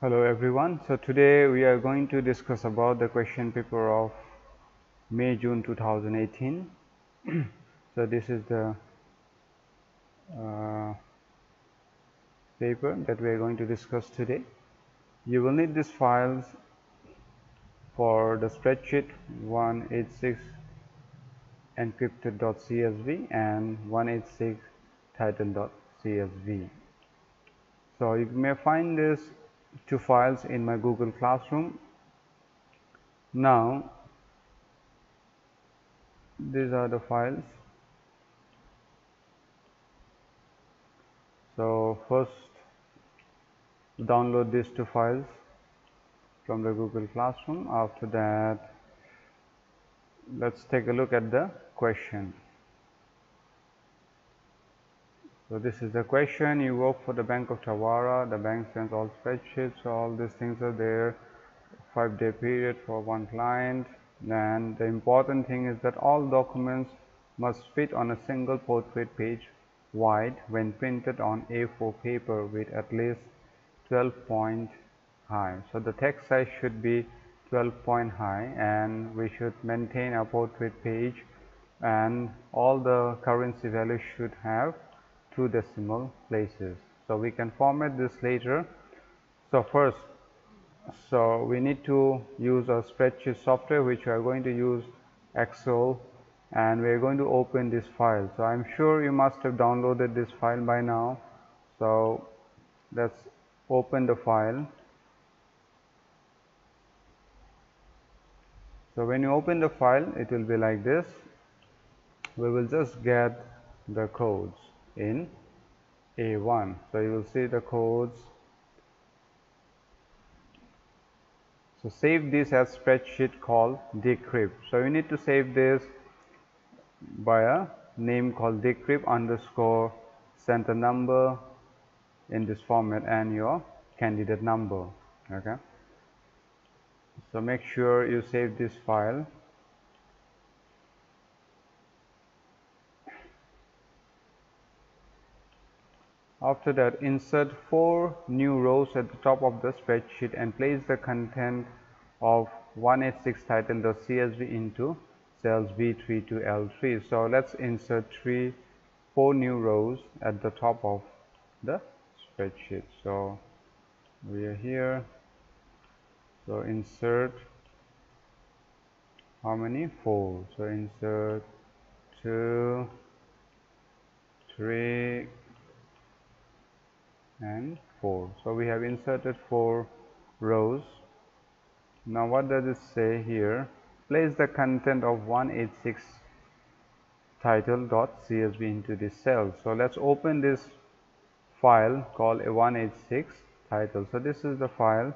Hello everyone. So today we are going to discuss about the question paper of May June 2018. so this is the uh, paper that we are going to discuss today. You will need these files for the spreadsheet 186 encrypted.csv and 186 title.csv. So you may find this two files in my Google Classroom. Now, these are the files. So, first download these two files from the Google Classroom. After that, let's take a look at the question. So this is the question. You work for the Bank of Tawara. The bank sends all spreadsheets. all these things are there. Five day period for one client. And the important thing is that all documents must fit on a single portrait page wide when printed on A4 paper with at least 12 point high. So the text size should be 12 point high and we should maintain a portrait page and all the currency values should have two decimal places. So we can format this later. So first, so we need to use a spreadsheet software which we are going to use Excel and we are going to open this file. So I'm sure you must have downloaded this file by now. So let's open the file. So when you open the file, it will be like this. We will just get the codes in A1. So you will see the codes. So save this as spreadsheet called decrypt. So you need to save this by a name called decrypt underscore center number in this format and your candidate number. Okay. So make sure you save this file After that, insert four new rows at the top of the spreadsheet and place the content of 186 title.csv into cells B3 to L3. So let's insert three, four new rows at the top of the spreadsheet. So we are here. So insert how many? Four. So insert two, three, and 4 so we have inserted four rows. Now what does it say here? Place the content of 186 title.csv into this cell. So let's open this file called a 186 title. So this is the file.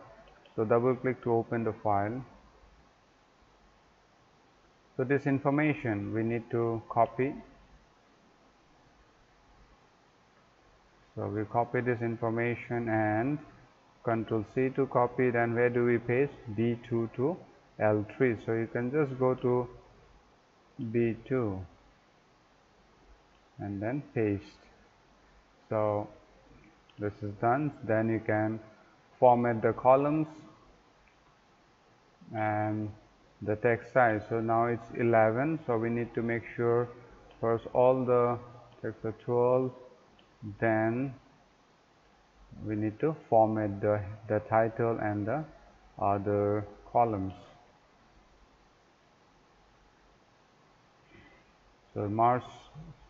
So double click to open the file. So this information we need to copy so we copy this information and control C to copy then where do we paste? B2 to L3 so you can just go to B2 and then paste. So this is done. Then you can format the columns and the text size. So now it's 11 so we need to make sure first all the text are 12 then we need to format the, the title and the other columns. So merge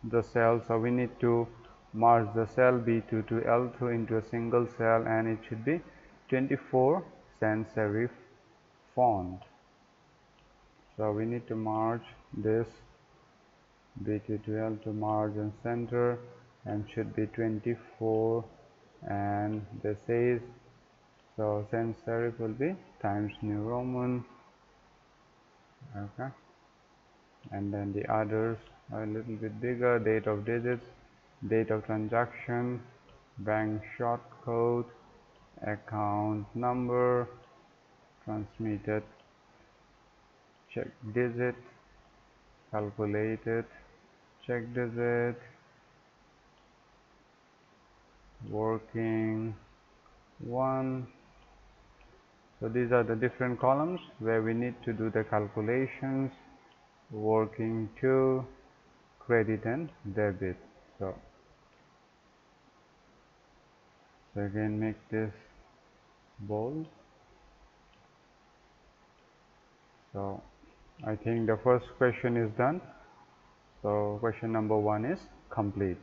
the cell so we need to merge the cell B2 to L2 into a single cell and it should be 24 sans serif font. So we need to merge this B2 to L2 merge and center and should be 24 and this is so sans serif will be times new roman okay. And then the others are a little bit bigger date of digits date of transaction bank short code account number transmitted check digit calculated check digit working one. So these are the different columns where we need to do the calculations. Working two credit and debit. So so again make this bold. So I think the first question is done. So question number one is complete